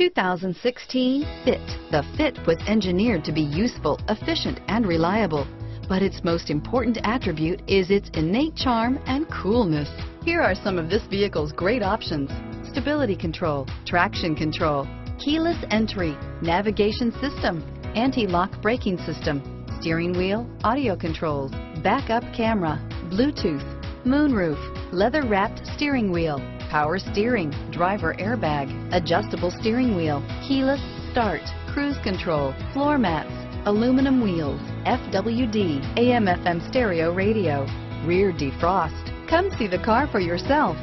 2016 Fit. The Fit was engineered to be useful, efficient, and reliable. But its most important attribute is its innate charm and coolness. Here are some of this vehicle's great options. Stability control, traction control, keyless entry, navigation system, anti-lock braking system, steering wheel, audio controls, backup camera, Bluetooth, moonroof, leather wrapped steering wheel, power steering, driver airbag, adjustable steering wheel, keyless start, cruise control, floor mats, aluminum wheels, FWD, AM FM stereo radio, rear defrost. Come see the car for yourself.